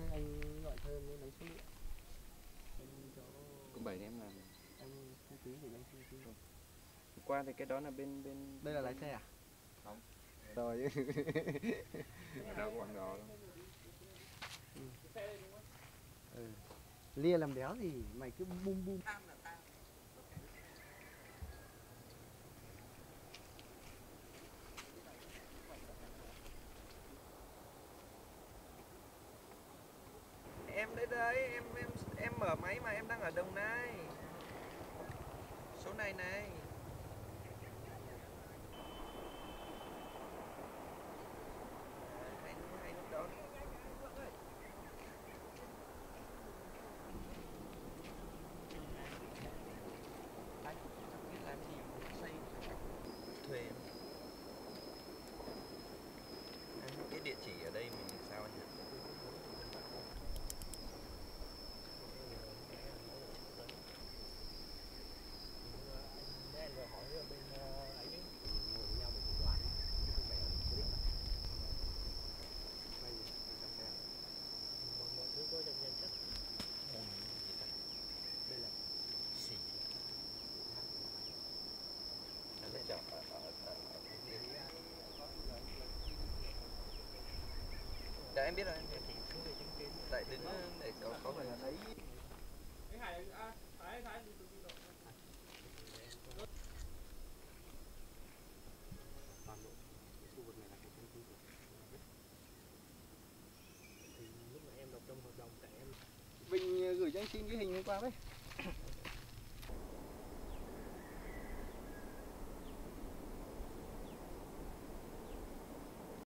thế anh gọi thêm lấy lấy số liệu anh cho cũng bảy em làm anh thu phí thì anh thu phí Hôm qua thì cái đó là bên bên đây là lái xe à? Không. rồi. Đâu có quảng đó. Ừ. lia làm đéo thì mày cứ bum bum đấy, em em em mở máy mà, em đang ở đồng nai. Số này này hai hai nút đó anh biết làm gì xây thuê em Anh, cái địa chỉ ở đây mình sao anh nhỉ xỉ nó là chợ ở ở ở ở phía kia dạ em biết rồi, em biết tại đứng ờ, để có có phải là của Vinh ờ, gửi cho anh xin cái hình hôm qua đấy.